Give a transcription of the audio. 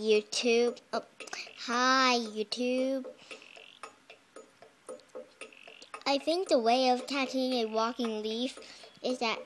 YouTube. Oh, hi, YouTube. I think the way of catching a walking leaf is that